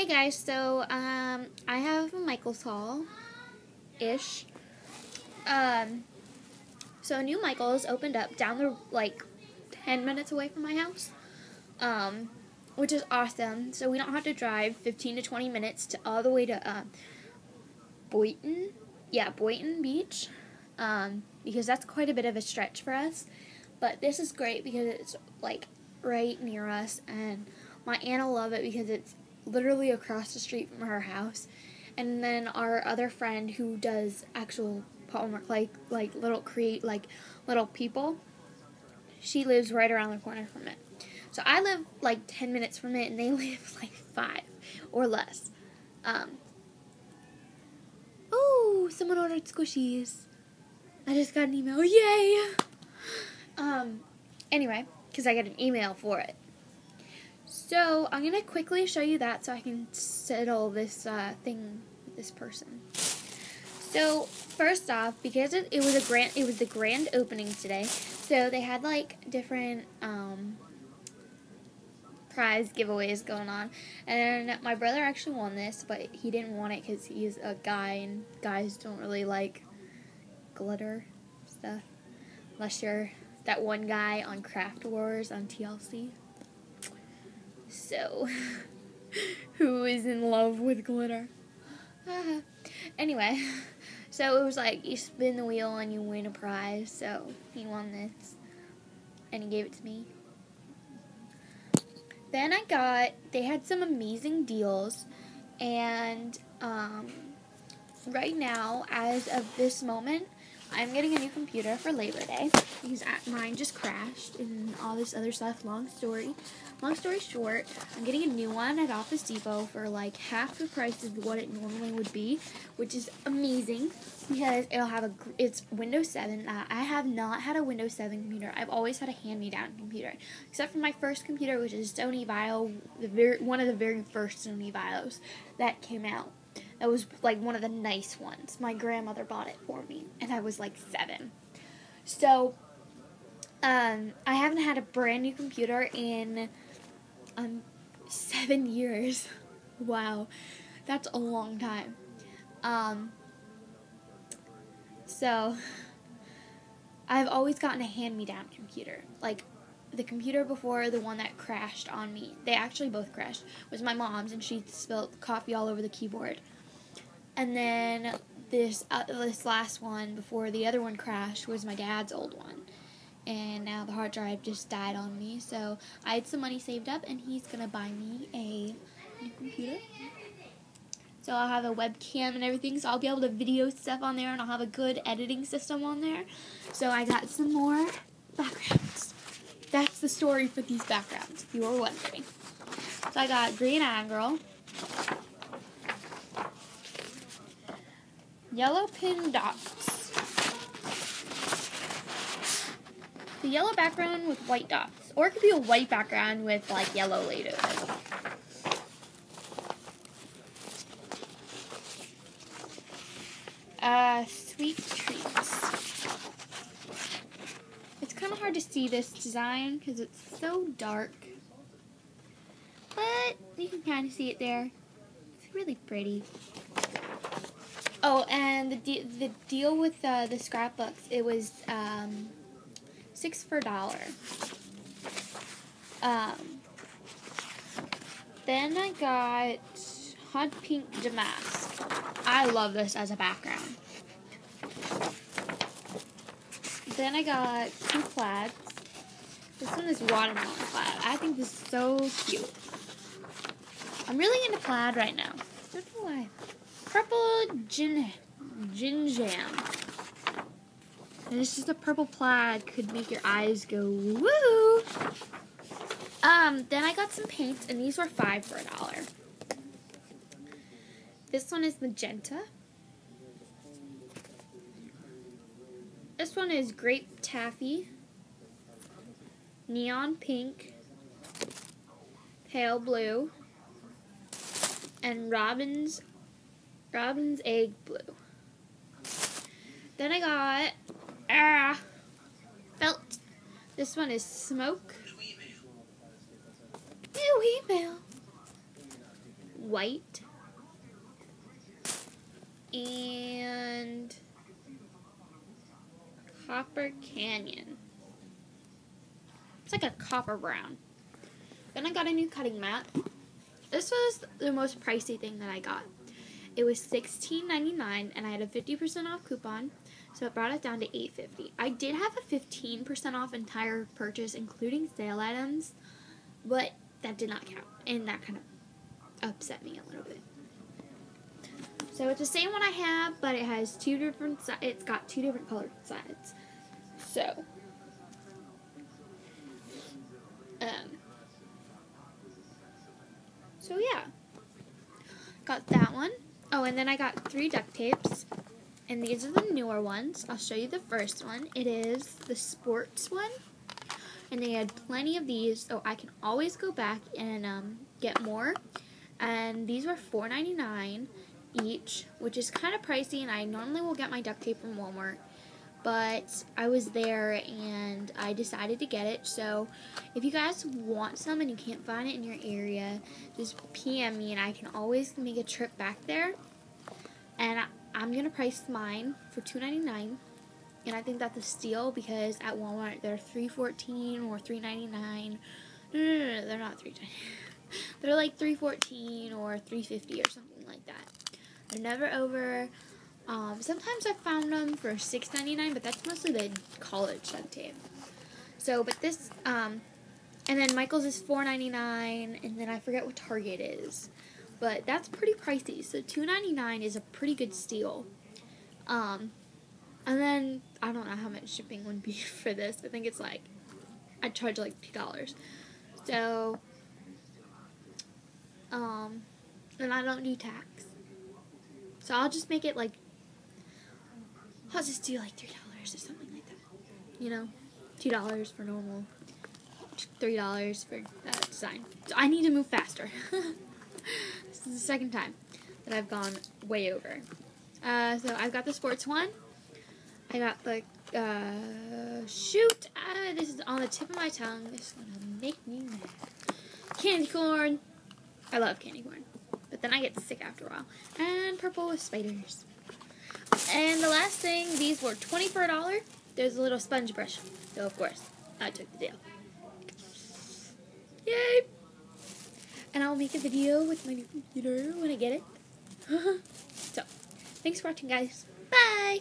Hey guys, so um, I have a Michael's haul ish. Um, so a new Michael's opened up down the like ten minutes away from my house, um, which is awesome. So we don't have to drive fifteen to twenty minutes to all the way to uh, Boynton, yeah, Boynton Beach, um, because that's quite a bit of a stretch for us. But this is great because it's like right near us, and my aunt will love it because it's literally across the street from her house. And then our other friend who does actual polymer like like little create like little people, she lives right around the corner from it. So I live like ten minutes from it, and they live like five or less. Um, oh, someone ordered squishies. I just got an email. Yay! Um, anyway, because I got an email for it. So I'm gonna quickly show you that so I can settle this uh, thing with this person. So first off, because it, it was a grand, it was the grand opening today. So they had like different um, prize giveaways going on, and my brother actually won this, but he didn't want it because he's a guy, and guys don't really like glitter stuff unless you're that one guy on Craft Wars on TLC. So, who is in love with glitter? anyway, so it was like you spin the wheel and you win a prize. So he won this, and he gave it to me. Then I got, they had some amazing deals, and um, right now, as of this moment, I'm getting a new computer for Labor Day because mine just crashed and all this other stuff. Long story. Long story short, I'm getting a new one at Office Depot for like half the price of what it normally would be, which is amazing because it'll have a it's Windows 7. Uh, I have not had a Windows 7 computer. I've always had a hand-me-down computer, except for my first computer, which is Sony Vaio, the very one of the very first Sony Vaios that came out. That was like one of the nice ones. My grandmother bought it for me, and I was like seven. So, um, I haven't had a brand new computer in um seven years. wow, that's a long time. Um, so I've always gotten a hand-me-down computer, like the computer before the one that crashed on me. They actually both crashed. Was my mom's, and she spilled coffee all over the keyboard. And then this uh, this last one before the other one crashed was my dad's old one. And now the hard drive just died on me. So I had some money saved up and he's going to buy me a new computer. So I'll have a webcam and everything. So I'll be able to video stuff on there and I'll have a good editing system on there. So I got some more backgrounds. That's the story for these backgrounds, if you were wondering. So I got Green Eye Girl, Yellow pin dots. The yellow background with white dots. Or it could be a white background with like yellow later. Uh, sweet treats. It's kind of hard to see this design because it's so dark. But you can kind of see it there. It's really pretty. Oh, and the de- the deal with uh, the scrapbooks, it was um, six for a dollar. Um, then I got hot pink damask. I love this as a background. Then I got two plaids. This one is watermelon plaid. I think this is so cute. I'm really into plaid right now. I don't know why. Purple gin, gingham. And this is the purple plaid could make your eyes go woo. Um, then I got some paints, and these were five for a dollar. This one is magenta. This one is grape taffy, neon pink, pale blue, and robin's Robin's egg blue. Then I got ah felt. This one is smoke. New email. white and Copper Canyon. It's like a copper brown. Then I got a new cutting mat. This was the most pricey thing that I got. It was $16.99 and I had a 50% off coupon, so it brought it down to $8.50. I did have a 15% off entire purchase, including sale items, but that did not count, and that kind of upset me a little bit. So it's the same one I have, but it has two different. Si- it's got two different colored sides. So, um, so yeah, got that one. Oh, and then I got three duct tapes, and these are the newer ones. I'll show you the first one. It is the sports one, and they had plenty of these, so I can always go back and um, get more. And these were $4.99 each, which is kind of pricey, and I normally will get my duct tape from Walmart. But I was there and I decided to get it. So if you guys want some and you can't find it in your area, just PM me and I can always make a trip back there. And I'm gonna price mine for $2.99, and I think that's a steal because at Walmart they're $3.14 or $3.99. No, no, no, no, they're not $3.99. They're like $3.14 or $3.50 or something like that. They're never over. Um, sometimes I found them for $6.99, but that's mostly the college tape. So, but this, um, and then Michael's is $4.99, and then I forget what Target is. But that's pretty pricey. So $2.99 is a pretty good steal. Um, and then I don't know how much shipping would be for this. I think it's like I charge like two dollars. So um, and I don't do tax. So I'll just make it like I'll just do like three dollars or something like that. You know, two dollars for normal, three dollars for that design. So I need to move faster. this is the second time that I've gone way over. Uh, so I've got the sports one. I got the uh, shoot. Uh, this is on the tip of my tongue. This is gonna make me mad. Candy corn. I love candy corn, but then I get sick after a while. And purple with spiders. And the last thing, these were twenty for a dollar. There's a little sponge brush, so of course I took the deal. Yay! And I'll make a video with my new computer when I get it. so, thanks for watching, guys. Bye!